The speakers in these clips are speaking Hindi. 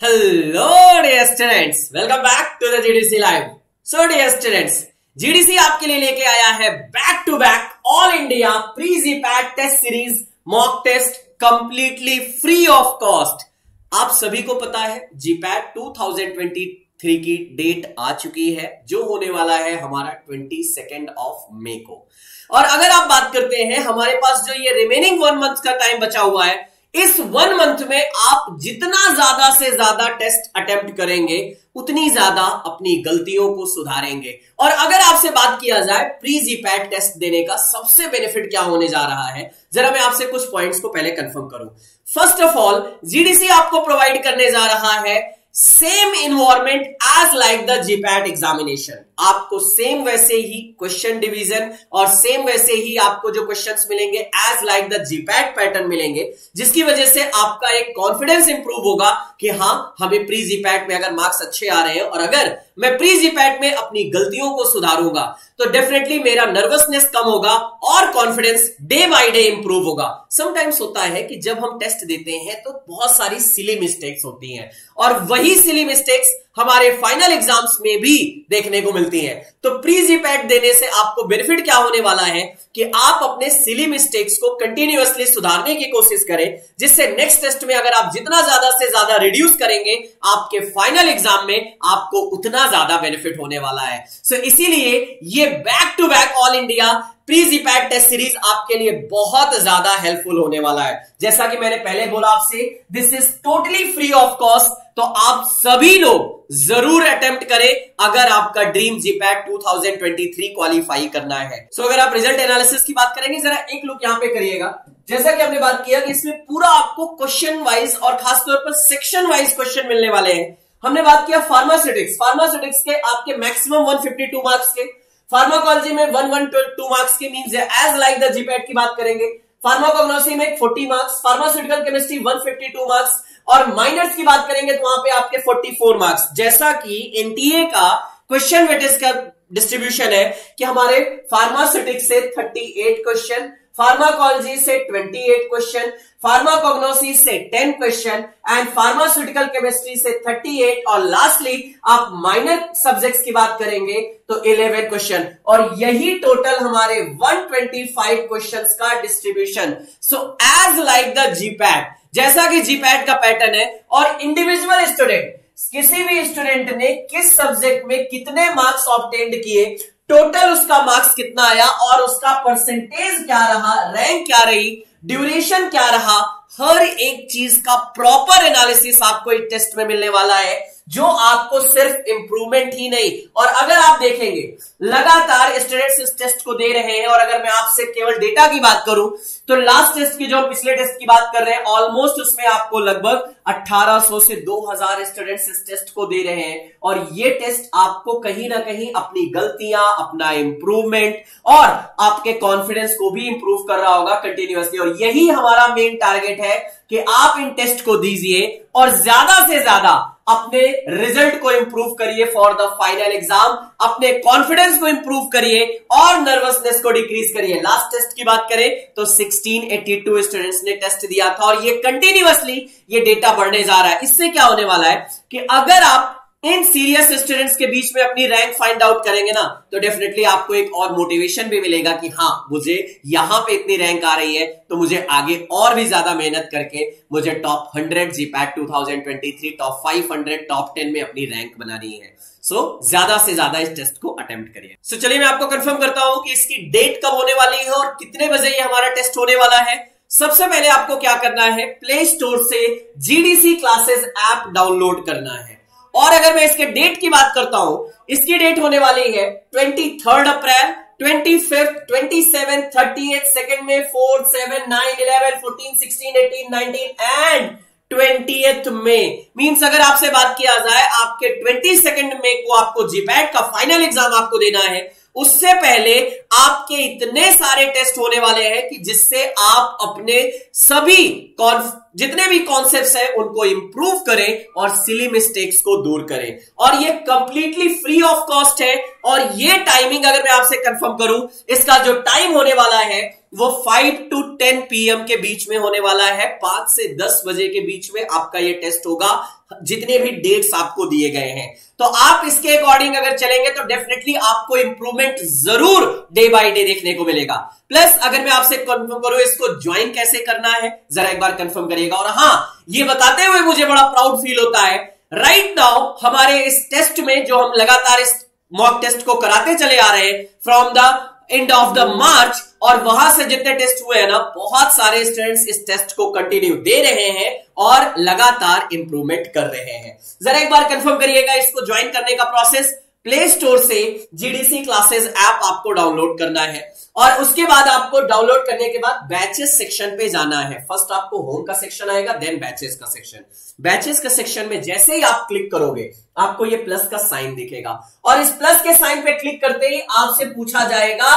Hello dear students, welcome back to the GDC Live. So dear students, GDC आपके लिए लेके आया है back to back all India pre GPAT test series mock test completely free of cost आप सभी को पता है जीपैट 2023 की डेट आ चुकी है जो होने वाला है हमारा ट्वेंटी सेकेंड ऑफ़ मे को। और अगर आप बात करते हैं हमारे पास जो ये रिमेनिंग वन मंथ का टाइम बचा हुआ है इस वन मंथ में आप जितना ज़्यादा से ज़्यादा टेस्ट अटेम्प्ट करेंगे, उतनी ज़्यादा अपनी गलतियों को सुधारेंगे। और अगर आपसे बात किया जाए प्री जीपैट टेस्ट देने का सबसे बेनिफिट क्या होने जा रहा है? जरा मैं आपसे कुछ पॉइंट्स को पहले कंफर्म करूँ। फ़र्स्ट ऑफ़ ऑल जीडीसी आपको प्रोवाइड करने जा रहा है same environment as like the GPAT examination आपको सेम वैसे ही क्वेश्चन डिवीज़न और सेम वैसे ही आपको जो क्वेश्चंस मिलेंगे as like the GPAT pattern मिलेंगे, जिसकी वजह से आपका एक कॉन्फिडेंस इंप्रूव होगा कि हाँ हमें प्री जीपैट में अगर मार्क्स अच्छे आ रहे हैं और अगर मैं प्री जीपैट में अपनी गलतियों को सुधारूँगा तो डेफिनेटली मेरा नर्वसनेस कम होगा और confidence day by day improve होगा। समटाइम्स होता है कि जब हम टेस्ट देते हैं तो बहुत सारी सिली मिस्टेक्स होती हैं और वही सिली मिस्टेक्स हमारे फाइनल एग्ज़ाम्स में भी देखने को मिलती हैं। तो प्री जीपैट देने से आपको बेनिफिट क्या होने वाला है कि आप अपने सिली मिस्टेक्स को कंटिन्यूअसली सुधारने की कोशिश करें जिससे नेक्स्ट टेस्ट में अगर आप जितना ज़्यादा से ज़्यादा रिड्यूस करेंगे आपके फाइनल एग्ज़ाम में आपको उतना ज़्यादा बेनिफिट होने वाला है। सो so, इसीलिए ये back to back all India pre GPAT test series आपके लिए बहुत ज़्यादा हेल्पफुल होने वाला है। जैसा कि मैंने पहले बोला आपसे this is totally free of cost तो आप सभी लोग ज़रूर अटेम्प्ट करें अगर आपका ड्रीम जीपैट 2023 क्वालिफाई करना है। सो so, अगर आप रिज़ल्ट एनालिसिस की बात करेंगे जरा एक लुक यहाँ पे करिएगा। जैसा कि हमने बात किया कि इसमें पूरा आपको क्वेश्चन वाइज और खासतौर पर सेक्शन वाइज क्वेश्चन मिलने वाले हैं। हमने बात किया फार्मास्यूटिक्स फार्मास्यूटिक्स के आपके मैक्सिमम 152 मार्क्स के। फार्माकोलॉजी में 112 मार्क्स की mean as like the GPAT की बात करेंगे। फार्माकोग्नोसी में 40 मार्क्स फार्मास्यूटिकल केमिस्ट्री 152 मार्क्स और माइनर्स की बात करेंगे तो वहाँ पे आपके 44 मार्क्स जैसा कि एनटीए का क्वेश्चन वेटेज का डिस्ट्रीब्यूशन है कि हमारे फार्मास्यूटिक्स से 38 क्वेश्चन फार्माकोलॉजी से 28 क्वेश्चन फार्माकोग्नोसी से 10 क्वेश्चन एंड फार्मास्यूटिकल केमिस्ट्री से 38 और लास्टली आप माइनर सब्जेक्ट्स की बात करेंगे तो 11 क्वेश्चन और यही टोटल हमारे 125 क्वेश्चंस का distribution so as like the GPAT जैसा कि जीपैट का पैटर्न है, और इंडिविजुअल स्टूडेंट किसी भी स्टूडेंट ने किस सब्जेक्ट में कितने मार्क्स ऑप्टेंड किए टोटल उसका मार्क्स कितना आया और उसका परसेंटेज क्या रहा रैंक क्या रही ड्यूरेशन क्या रहा, हर एक चीज़ का प्रॉपर एनालिसिस आपको इस टेस्ट में मिलने वाला है। जो आपको सिर्फ़ इंप्रूवमेंट ही नहीं। और अगर आप देखेंगे, लगातार स्टूडेंट्स इस टेस्ट को दे रहे हैं, और अगर मैं आपसे केवल डेटा की बात करूँ तो लास्ट टेस्ट की जो पिछले टेस्ट की बात कर रहे हैं ऑलमोस्ट उसमें आपको लगभग 1800 से 2000 स्टूडेंट्स इस टेस्ट को दे रहे हैं। और ये टेस्ट आपको कहीं ना कहीं अपनी गलतियाँ, अपना इंप्रूवमेंट और आपके कॉन्फिडेंस को भी इंप्रूव कर रहा होगा कंटिन्यूसली और यही हमारा मेन टारगेट है कि आप इन टेस्ट को दीजिए, और ज़्यादा से ज़्यादा अपने रिज़ल्ट को इंप्रूव करिए फॉर द फाइनल एग्ज़ाम अपने कॉन्फिडेंस को इंप्रूव करिए और नर्वसनेस को डिक्रीज करिए। लास्ट टेस्ट की बात करें तो 1682 स्टूडेंट्स ने टेस्ट दिया था और ये कंटिन्यूअसली ये डेटा बढ़ने जा रहा है। इससे क्या होने वाला है कि अगर आप इन सीरियस स्टूडेंट्स के बीच में अपनी रैंक फाइंड आउट करेंगे ना तो डेफिनेटली आपको एक और मोटिवेशन भी मिलेगा कि हाँ मुझे यहाँ पे इतनी रैंक आ रही है तो मुझे आगे और भी ज़्यादा मेहनत करके मुझे टॉप 100 जीपैट 2023 टॉप 500 टॉप 10 में अपनी रैंक बनानी है। सो so, ज़्यादा से ज़्यादा इस टेस्ट को अटेम्प्ट करिए। सो so, चलिए मैं आपको कंफर्म करता हूँ कि इसकी डेट कब होने वाली है और कितने बजे ये हमारा टेस्ट होने वाला है। सबसे पहले आपको क्या करना है प्ले स्टोर से जीडीसी क्लासेस ऐप डाउनलोड करना है। और अगर मैं इसके डेट की बात करता हूँ, इसकी डेट होने वाली है twenty third April twenty fifth twenty seven thirty eight second में four seven nine eleven fourteen sixteen eighteen nineteen and twenty में मीन्स अगर आपसे बात किया जाए, आपके ट्वेंटी सेकेंड मे को आपको जीपैट का फाइनल एग्ज़ाम आपको देना है उससे पहले आपके इतने सारे टेस्ट होने वाले हैं कि जिससे आप अपने सभी जितने भी कॉन्सेप्ट्स हैं, उनको इंप्रूव करें और सिली मिस्टेक्स को दूर करें। और ये कंप्लीटली फ्री ऑफ़ कॉस्ट है। और ये टाइमिंग अगर मैं आपसे कंफर्म करूँ, इसका जो टाइम होने वाला है, वो 5 टू 10 पीएम के बीच में होने वाला है। 5 से 10 बजे के बीच में आपका ये टेस्ट होगा। जितने भी डेट्स आपको दिए गए हैं। तो आप इसके अकॉर्डिंग अगर चलेंगे तो डेफिनेटली आपको इंप्रूवमेंट ज़रूर डे बाय डे देखने को मिलेगा। प्लस अगर मैं आपसे कंफर्म करूँ इसको ज्वाइन कैसे करना है, जरा एक बार कंफर्म करिएगा। और हाँ ये बताते हुए मुझे बड़ा प्राउड फील होता है। राइट right नाउ हमारे इस टेस्ट में जो हम लगातार इस मॉक टेस्ट को कराते चले आ रहे हैं from the end of the March और वहाँ से जितने टेस्ट हुए हैं ना, बहुत सारे स्टूडेंट्स इस टेस्ट को कंटिन्यू दे रहे हैं और लगातार इंप्रूवमेंट कर रहे हैं। जरा एक बार कंफर्म करिएगा इसको ज्वाइन करने का प्रोसेस प्ले स्टोर से जीडीसी क्लासेस ऐप आपको डाउनलोड करना है। और उसके बाद आपको डाउनलोड करने के बाद बैचेस सेक्शन पे जाना है। फ़र्स्ट आपको होम का सेक्शन आएगा देन बैचेस का सेक्शन बैचेस का सेक्शन में जैसे ही आप क्लिक करोगे, आपको ये प्लस का साइन दिखेगा। और इस प्लस के साइन पे क्लिक करते ही आपसे पूछा जाएगा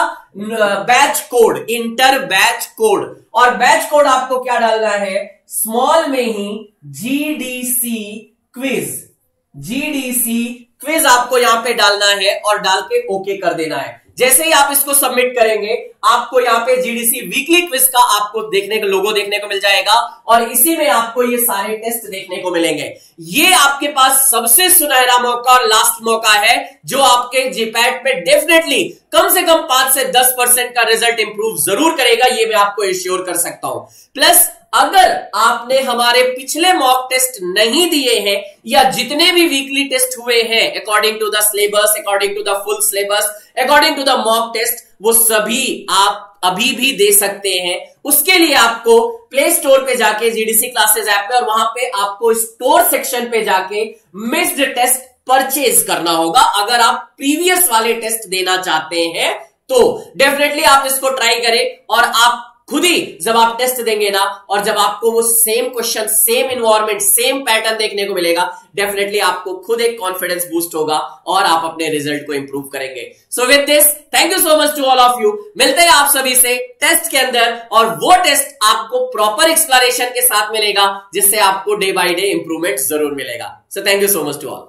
batch code enter batch code और बैच कोड आपको क्या डालना है? स्मॉल में ही जीडीसी क्विज जीडीसी क्विज आपको यहाँ पे डालना है और डाल के ओके कर देना है। जैसे ही आप इसको सबमिट करेंगे आपको यहाँ पे जीडीसी वीकली क्विज का आपको देखने का लोगो देखने को मिल जाएगा और इसी में आपको ये सारे टेस्ट देखने को मिलेंगे। ये आपके पास सबसे सुनहरा मौका और लास्ट मौका है, जो आपके जीपैट में डेफिनेटली कम से कम पाँच से दस परसेंट का रिज़ल्ट इंप्रूव ज़रूर करेगा, ये मैं आपको इंश्योर कर सकता हूँ। प्लस अगर आपने हमारे पिछले मॉक टेस्ट नहीं दिए हैं, या जितने भी वीकली टेस्ट हुए हैं according to the syllabus according to the full syllabus according to the mock test वो सभी आप अभी भी दे सकते हैं। उसके लिए आपको प्ले स्टोर पे जाके जीडीसी क्लासेस ऐप पे, और वहाँ पे आपको स्टोर सेक्शन पे जाके मिस्ड टेस्ट परचेज करना होगा। अगर आप प्रीवियस वाले टेस्ट देना चाहते हैं तो डेफिनेटली आप इसको ट्राई करें, और आप खुद ही जब आप टेस्ट देंगे ना, और जब आपको वो same question same environment same pattern देखने को मिलेगा डेफिनेटली आपको खुद एक कॉन्फिडेंस बूस्ट होगा, और आप अपने रिज़ल्ट को इंप्रूव करेंगे। So with this thank you so much to all of you मिलते हैं आप सभी से टेस्ट के अंदर, और वो टेस्ट आपको प्रॉपर एक्सप्लेनेशन के साथ मिलेगा, जिससे आपको डे बाय डे इंप्रूवमेंट ज़रूर मिलेगा। So thank you so much to all